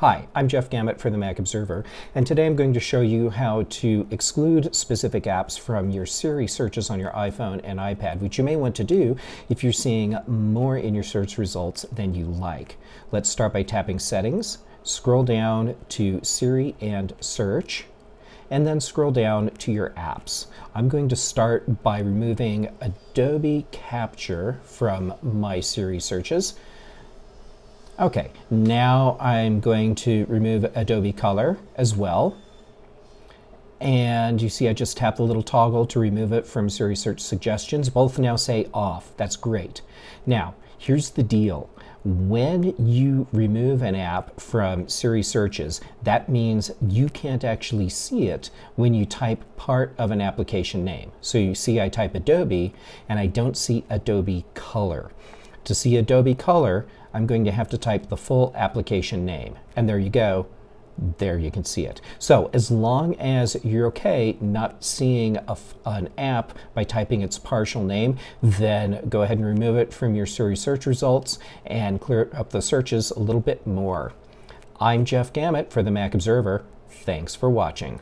Hi, I'm Jeff Gamet for the Mac Observer, and today I'm going to show you how to exclude specific apps from your Siri searches on your iPhone and iPad, which you may want to do if you're seeing more in your search results than you like. Let's start by tapping Settings, scroll down to Siri and Search, and then scroll down to your apps. I'm going to start by removing Adobe Capture from my Siri searches. Okay, now I'm going to remove Adobe Color as well. And you see I just tap the little toggle to remove it from Siri Search Suggestions. Both now say off. That's great. Now, here's the deal. When you remove an app from Siri searches, that means you can't actually see it when you type part of an application name. So you see I type Adobe and I don't see Adobe Color. To see Adobe Color, I'm going to have to type the full application name. And there you go. There you can see it. So as long as you're okay not seeing an app by typing its partial name, then go ahead and remove it from your Siri search results and clear up the searches a little bit more. I'm Jeff Gamet for the Mac Observer. Thanks for watching.